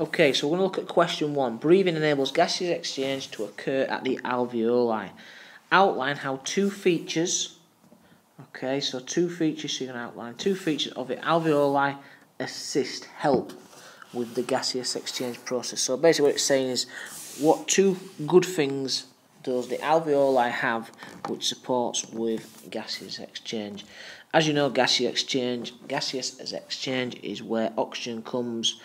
Okay, so we're going to look at question one. Breathing enables gaseous exchange to occur at the alveoli. Outline how two features, okay, so two features, so you can outline two features of the alveoli assist, help with the gaseous exchange process. So basically what it's saying is what two good things does the alveoli have which supports with gaseous exchange. As you know, gaseous exchange, gaseous exchange is where oxygen comes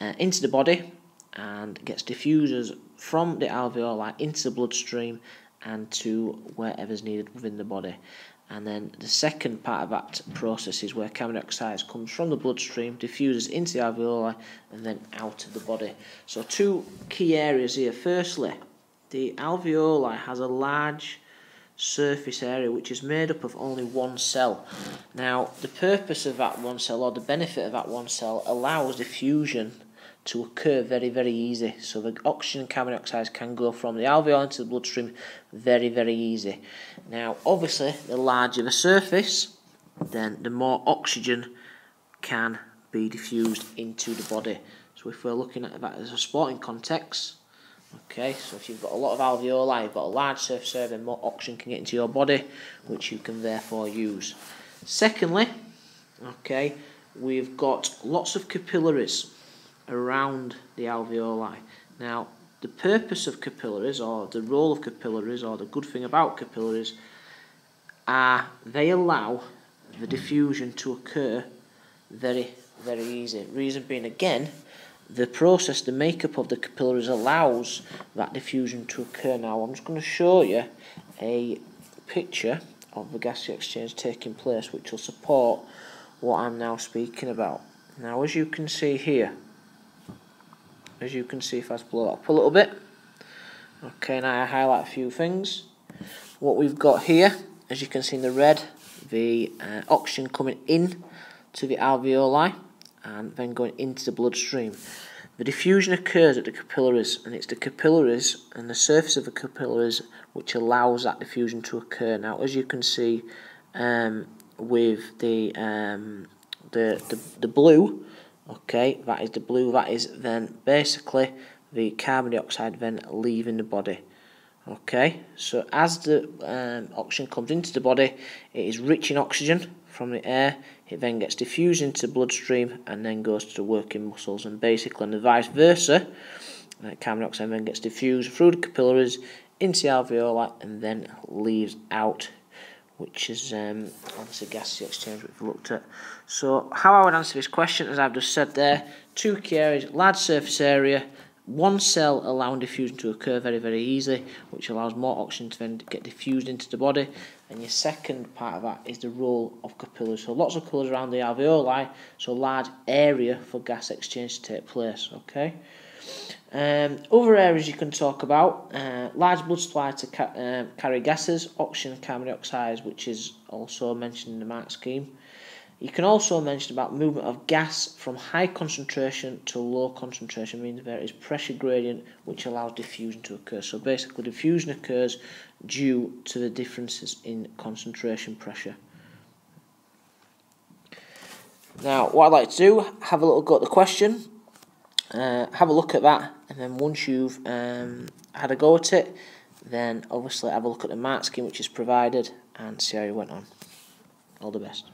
uh, into the body and gets diffusers from the alveoli into the bloodstream and to wherever's needed within the body. And then the second part of that process is where carbon dioxide comes from the bloodstream, diffuses into the alveoli, and then out of the body. So two key areas here. Firstly, the alveoli has a large surface area which is made up of only one cell. Now, the purpose of that one cell, or the benefit of that one cell, allows diffusion to occur very, very easy. So the oxygen and carbon dioxide can go from the alveoli into the bloodstream very, very easy. Now, obviously, the larger the surface, then the more oxygen can be diffused into the body. So if we're looking at that as a sporting context, okay, so if you've got a lot of alveoli, you've got a large surface area, then more oxygen can get into your body, which you can therefore use. Secondly, okay, we've got lots of capillaries around the alveoli. Now, the purpose of capillaries, or the role of capillaries, or the good thing about capillaries, are they allow the diffusion to occur very, very easy. Reason being, again, the process, the makeup of the capillaries allows that diffusion to occur. Now, I'm just going to show you a picture of the gas exchange taking place, which will support what I'm now speaking about. Now, as you can see here, as you can see if I blow up a little bit. Okay now I highlight a few things. What we've got here as you can see in the red the uh, oxygen coming in to the alveoli and then going into the bloodstream. The diffusion occurs at the capillaries and it's the capillaries and the surface of the capillaries which allows that diffusion to occur. Now as you can see um, with the, um, the, the, the blue okay that is the blue. That is then basically the carbon dioxide then leaving the body. Okay so as the um, oxygen comes into the body it is rich in oxygen from the air. It then gets diffused into the bloodstream and then goes to the working muscles and basically and the vice versa. Uh, carbon dioxide then gets diffused through the capillaries into the alveoli and then leaves out which is um, obviously gas exchange we've looked at. So how I would answer this question, as I've just said there, two key areas, large surface area, one cell allowing diffusion to occur very, very easily, which allows more oxygen to then get diffused into the body. And your second part of that is the role of capillaries. So lots of colours around the alveoli, so large area for gas exchange to take place, okay? Um, other areas you can talk about, uh, large blood supply to ca uh, carry gases, oxygen carbon dioxide, which is also mentioned in the mark scheme. You can also mention about movement of gas from high concentration to low concentration, means there is pressure gradient which allows diffusion to occur. So basically diffusion occurs due to the differences in concentration pressure. Now, what I'd like to do, have a little go at the question, uh, have a look at that and then once you've um, had a go at it then obviously have a look at the mark scheme which is provided and see how you went on. All the best.